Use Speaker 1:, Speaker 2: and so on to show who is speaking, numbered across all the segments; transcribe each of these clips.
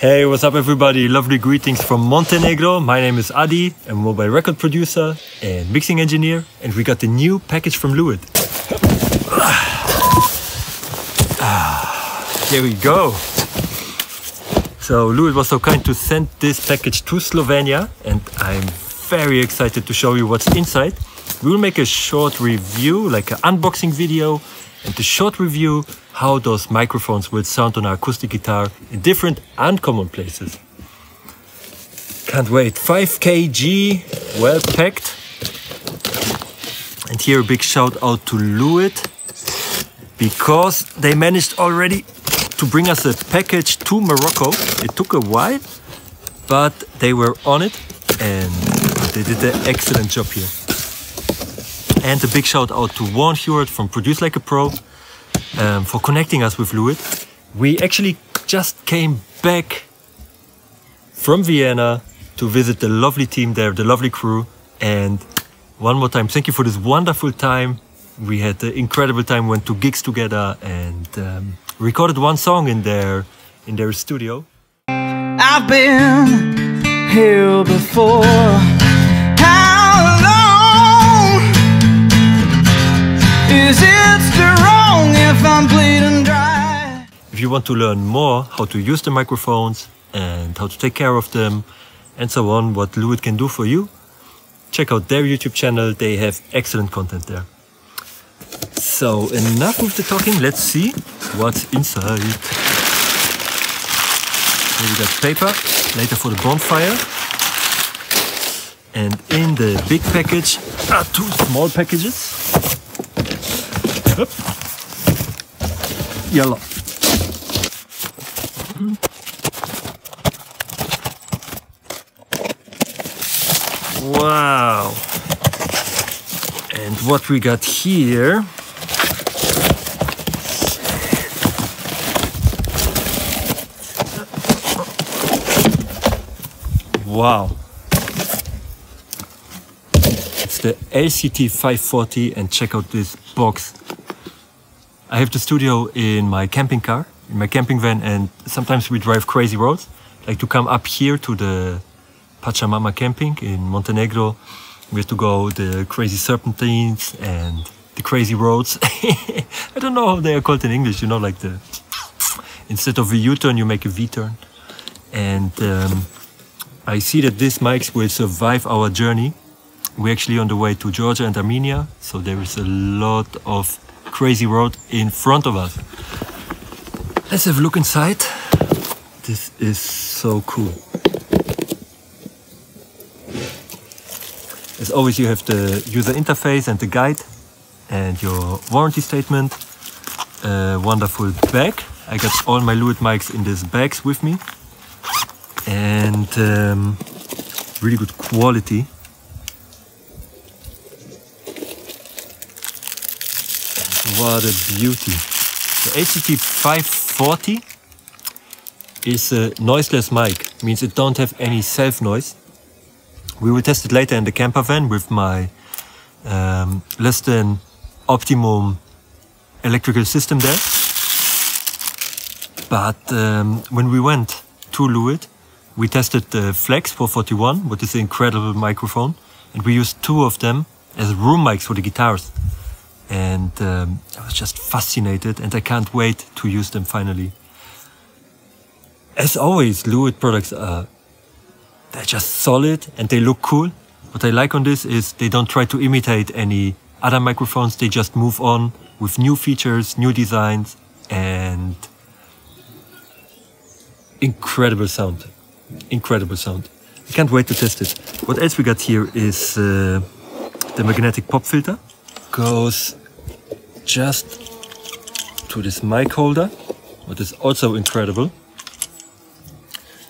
Speaker 1: Hey, what's up, everybody? Lovely greetings from Montenegro. My name is Adi, I'm a mobile record producer and mixing engineer, and we got the new package from Lewitt. Ah, here we go. So, Lewitt was so kind to send this package to Slovenia, and I'm very excited to show you what's inside. We will make a short review, like an unboxing video, and the short review how those microphones will sound on our acoustic guitar in different and common places. Can't wait. 5 kg, well packed. And here a big shout out to Lewitt because they managed already to bring us a package to Morocco. It took a while, but they were on it and they did an excellent job here. And a big shout out to Warren Huart from Produce Like a Pro um, for connecting us with Lewitt. We actually just came back from Vienna to visit the lovely team there, the lovely crew. And one more time, thank you for this wonderful time. We had an incredible time, went to gigs together and um, recorded one song in their in their studio.
Speaker 2: I've been here before. How long is it wrong if I'm bleeding dry?
Speaker 1: If you want to learn more how to use the microphones and how to take care of them and so on, what Lewitt can do for you, check out their YouTube channel. They have excellent content there. So enough with the talking, let's see what's inside. Here we got paper, later for the bonfire. And in the big package are two small packages. Hup. Yellow. Wow. And what we got here Wow. It's the LCT 540 and check out this box. I have the studio in my camping car, in my camping van and sometimes we drive crazy roads. Like to come up here to the Pachamama camping in Montenegro. We have to go the crazy serpentines and the crazy roads. I don't know how they are called in English, you know, like the instead of a U-turn you make a V-turn. And um, I see that these mics will survive our journey. We're actually on the way to Georgia and Armenia, so there is a lot of crazy road in front of us. Let's have a look inside. This is so cool. As always, you have the user interface and the guide and your warranty statement. A wonderful bag. I got all my Lewitt mics in these bags with me. And um, really good quality. What a beauty. The LCT 540 is a noiseless mic. Means it don't have any self noise. We will test it later in the camper van with my um, less than optimum electrical system there. But um, when we went to Lewitt, we tested the Flex 441, which is an incredible microphone, and we used two of them as room mics for the guitars. And um, I was just fascinated, and I can't wait to use them finally. As always, Lewitt products are they're just solid and they look cool. What I like on this is they don't try to imitate any other microphones. They just move on with new features, new designs, and incredible sound. Incredible sound. I can't wait to test it. What else we got here is uh, the magnetic pop filter. Goes just to this mic holder, what is also incredible.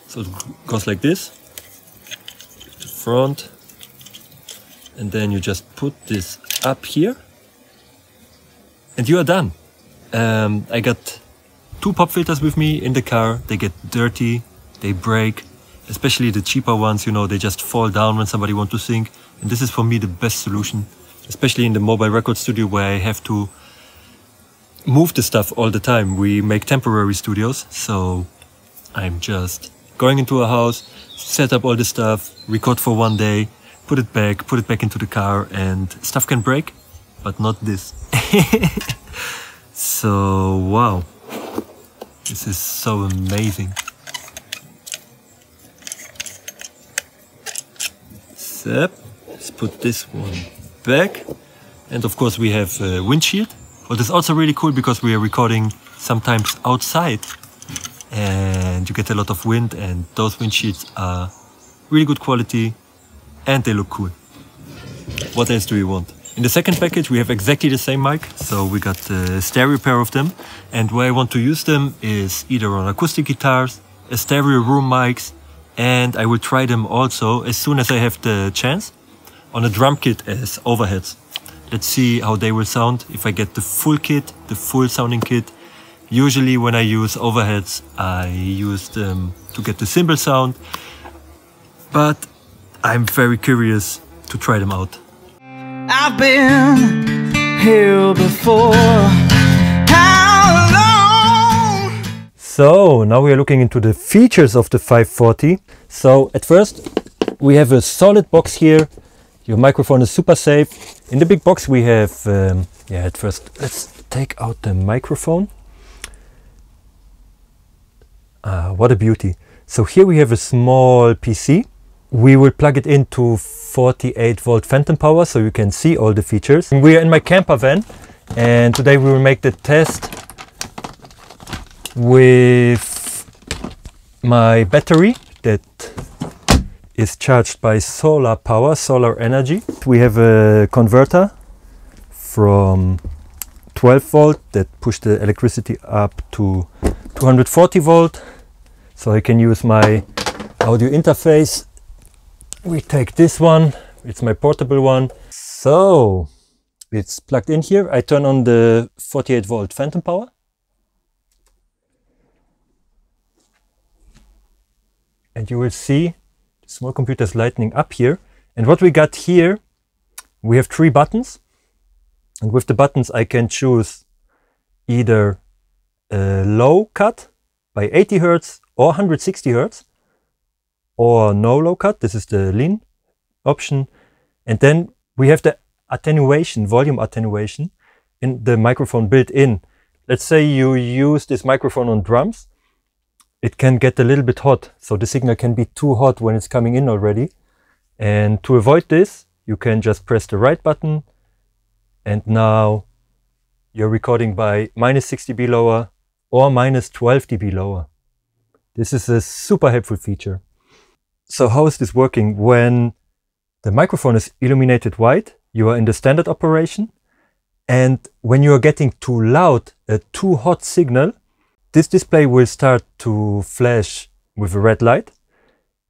Speaker 1: So it goes like this front and then you just put this up here and you are done. Um, I got two pop filters with me in the car. They get dirty, they break, especially the cheaper ones, you know, they just fall down when somebody wants to sing. And this is for me the best solution, especially in the mobile record studio where I have to move the stuff all the time. We make temporary studios, so I'm just going into a house, set up all the stuff, record for one day, put it back, put it back into the car, and stuff can break, but not this. so, wow. This is so amazing. Zap. Let's put this one back. And of course we have a windshield. What is also really cool because we are recording sometimes outside and you get a lot of wind and those windshields are really good quality and they look cool. What else do we want? In the second package we have exactly the same mic, so we got uh, a stereo pair of them and where I want to use them is either on acoustic guitars, a stereo room mics and I will try them also as soon as I have the chance on a drum kit as overheads. Let's see how they will sound if I get the full kit, the full sounding kit. Usually when I use overheads, I use them to get the cymbal sound, but I'm very curious to try them out.
Speaker 2: I've been here before. How long?
Speaker 1: So now we are looking into the features of the 540. So at first we have a solid box here. Your microphone is super safe. In the big box we have, um, yeah at first let's take out the microphone. Ah, what a beauty. So here we have a small PC. We will plug it into 48 volt phantom power so you can see all the features. We are in my camper van and today we will make the test with my battery that is charged by solar power, solar energy. We have a converter from 12 volt that push the electricity up to 240 volt. So I can use my audio interface. We take this one. It's my portable one. So it's plugged in here. I turn on the 48 volt phantom power. And you will see small computer is lighting up here and what we got here we have three buttons and with the buttons I can choose either a low cut by 80 hertz or 160 hertz or no low cut. This is the lean option. And then we have the attenuation, volume attenuation in the microphone built in. Let's say you use this microphone on drums. It can get a little bit hot. So the signal can be too hot when it's coming in already. And to avoid this, you can just press the right button and now you're recording by minus 6 dB lower or minus 12 dB lower. This is a super helpful feature. So how is this working? When the microphone is illuminated white, you are in the standard operation. And when you are getting too loud, a too hot signal, this display will start to flash with a red light.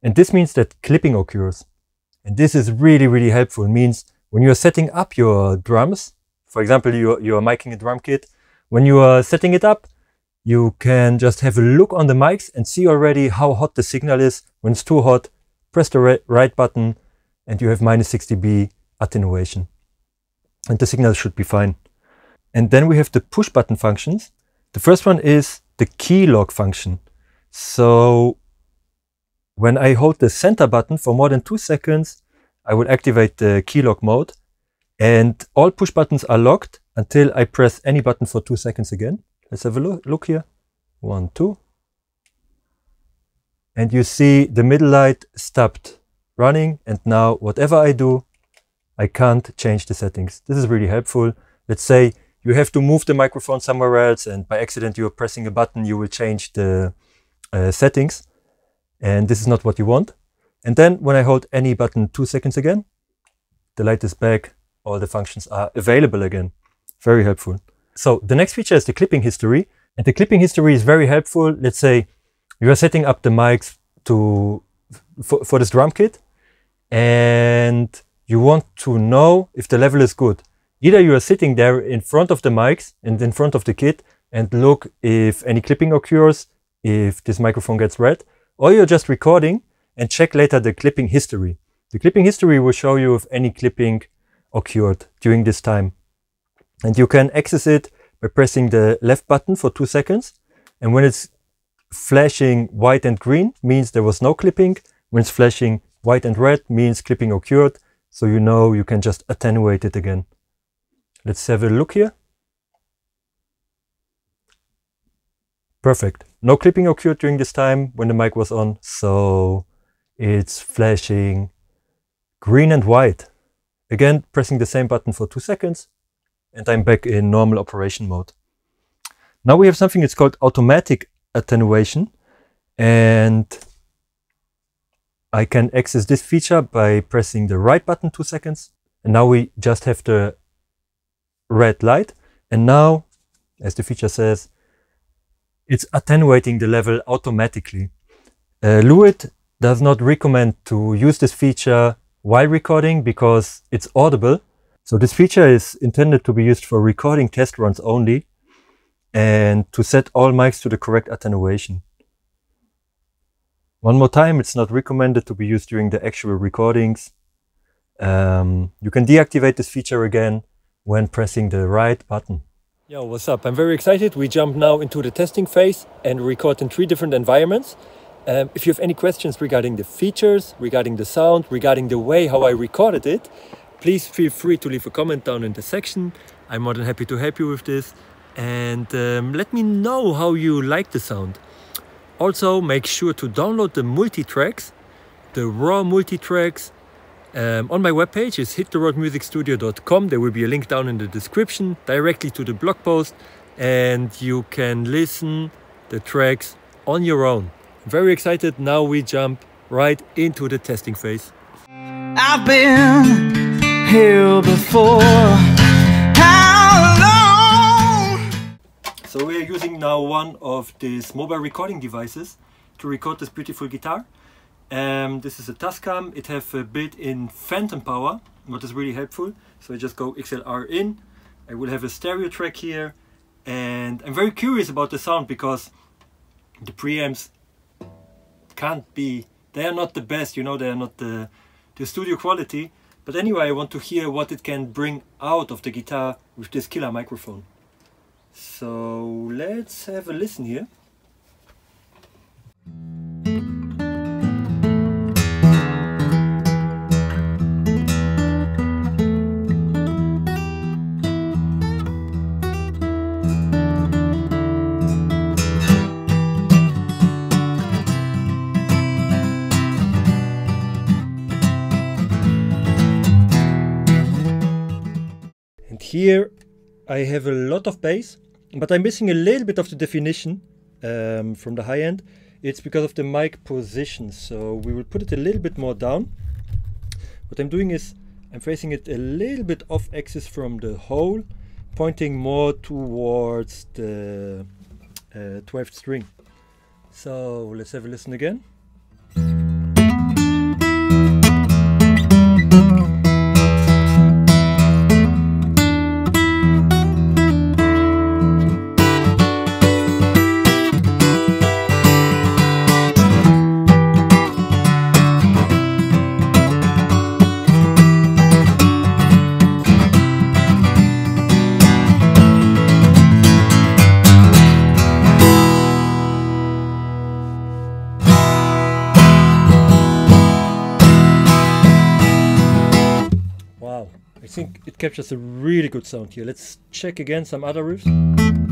Speaker 1: And this means that clipping occurs. And this is really, really helpful. It means when you are setting up your drums, for example, you are, you are miking a drum kit, when you are setting it up, you can just have a look on the mics and see already how hot the signal is. When it's too hot, press the right button and you have minus 60 dB attenuation. And the signal should be fine. And then we have the push button functions. The first one is the key lock function. So when I hold the center button for more than two seconds, I will activate the key lock mode and all push buttons are locked until I press any button for two seconds again. Let's have a look, look here. One, two. And you see the middle light stopped running. And now whatever I do, I can't change the settings. This is really helpful. Let's say you have to move the microphone somewhere else and by accident you're pressing a button, you will change the uh, settings. And this is not what you want. And then when I hold any button two seconds again, the light is back. All the functions are available again. Very helpful. So the next feature is the clipping history. And the clipping history is very helpful. Let's say you are setting up the mics to for, for this drum kit and you want to know if the level is good. Either you are sitting there in front of the mics and in front of the kit and look if any clipping occurs, if this microphone gets red, or you're just recording and check later the clipping history. The clipping history will show you if any clipping occurred during this time. And you can access it by pressing the left button for two seconds. And when it's flashing white and green means there was no clipping. When it's flashing white and red means clipping occurred. So you know you can just attenuate it again. Let's have a look here. Perfect. No clipping occurred during this time when the mic was on. So it's flashing green and white. Again, pressing the same button for two seconds and I'm back in normal operation mode. Now we have something that's called automatic attenuation and I can access this feature by pressing the right button two seconds and now we just have the red light and now as the feature says it's attenuating the level automatically. Uh, Lewitt does not recommend to use this feature while recording because it's audible. So this feature is intended to be used for recording test runs only and to set all mics to the correct attenuation. One more time, it's not recommended to be used during the actual recordings. Um, you can deactivate this feature again when pressing the right button. Yo, what's up? I'm very excited. We jump now into the testing phase and record in three different environments. Um, if you have any questions regarding the features, regarding the sound, regarding the way how I recorded it, please feel free to leave a comment down in the section. I'm more than happy to help you with this. And um, let me know how you like the sound. Also, make sure to download the multi-tracks, the raw multi-tracks um, on my webpage is hittheroadmusicstudio.com. There will be a link down in the description directly to the blog post and you can listen the tracks on your own. very excited. Now we jump right into the testing phase.
Speaker 2: I've been here before. How long?
Speaker 1: So we are using now one of these mobile recording devices to record this beautiful guitar. Um, this is a Tascam. It have a built-in phantom power, what is really helpful. So I just go XLR in. I will have a stereo track here. And I'm very curious about the sound because the preamps can't be, they are not the best, you know, they are not the, the studio quality. But anyway, I want to hear what it can bring out of the guitar with this killer microphone. So let's have a listen here. Here I have a lot of bass, but I'm missing a little bit of the definition um, from the high end. It's because of the mic position, so we will put it a little bit more down. What I'm doing is I'm facing it a little bit off axis from the hole, pointing more towards the uh, 12th string. So let's have a listen again. Think it captures a really good sound here. Let's check again some other riffs.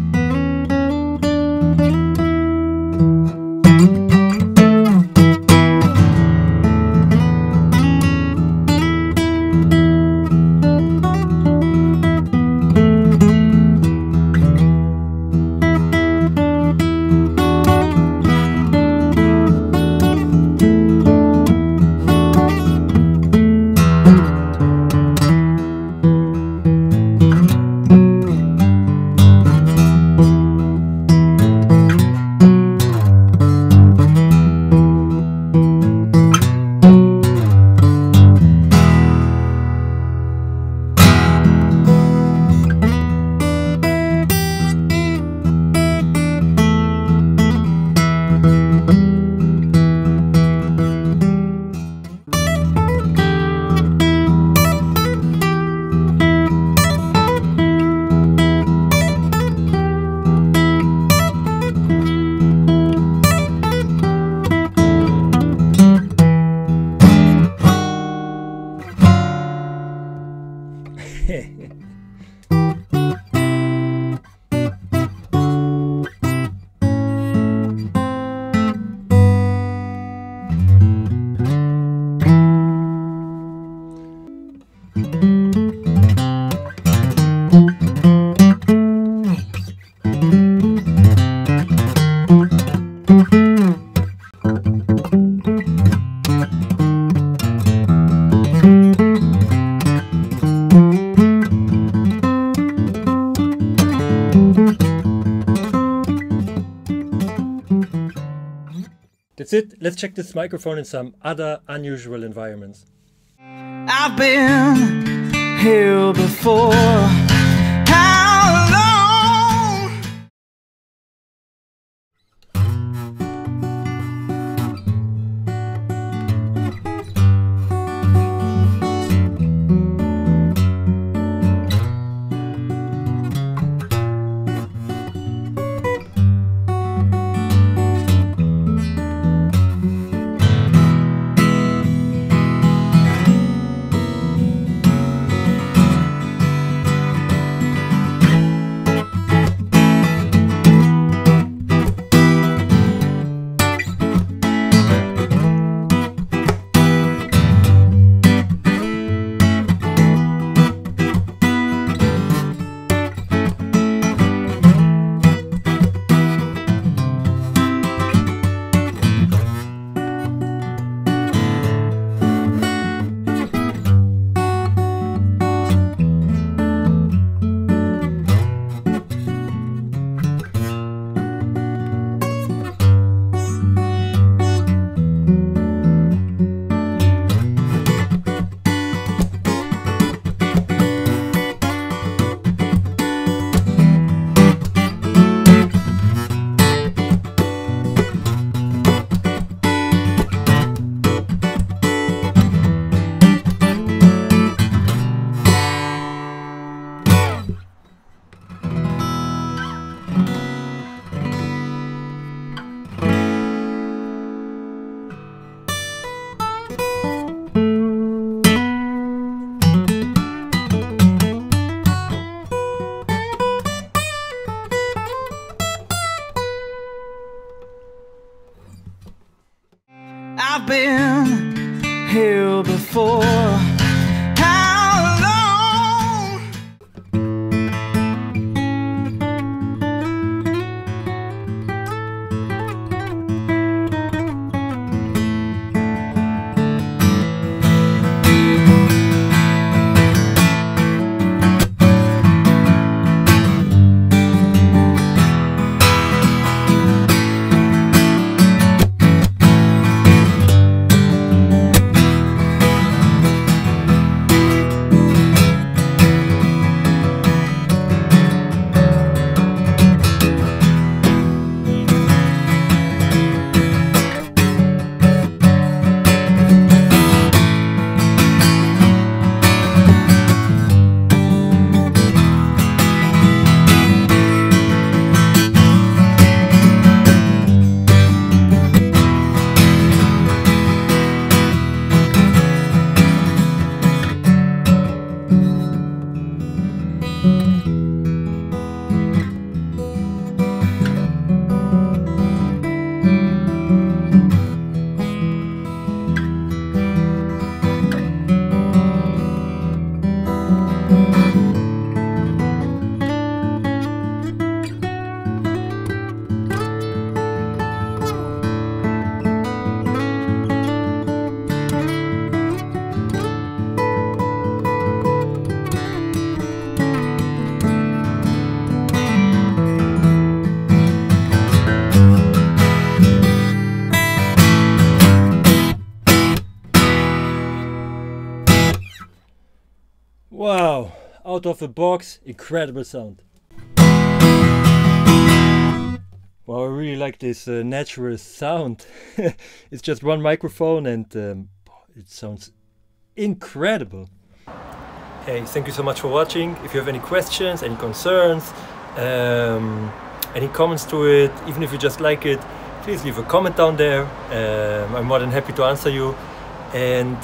Speaker 1: That's it. Let's check this microphone in some other unusual environments.
Speaker 2: I've been here before.
Speaker 1: Out of the box, incredible sound. Well, I really like this uh, natural sound. it's just one microphone and um, it sounds incredible. Hey, thank you so much for watching. If you have any questions, any concerns, um, any comments to it, even if you just like it, please leave a comment down there. Um, I'm more than happy to answer you. And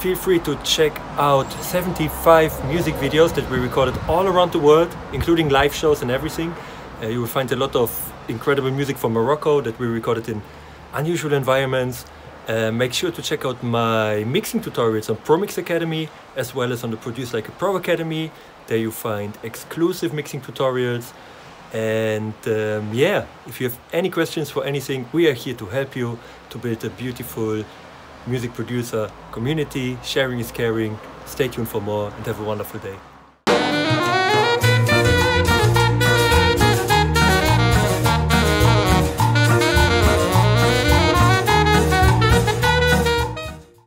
Speaker 1: feel free to check out 75 music videos that we recorded all around the world, including live shows and everything. Uh, you will find a lot of incredible music from Morocco that we recorded in unusual environments. Uh, make sure to check out my mixing tutorials on ProMix Academy as well as on the Produce Like a Pro Academy. There you find exclusive mixing tutorials. And um, yeah, if you have any questions for anything, we are here to help you to build a beautiful music producer community. Sharing is caring. Stay tuned for more and have a wonderful day.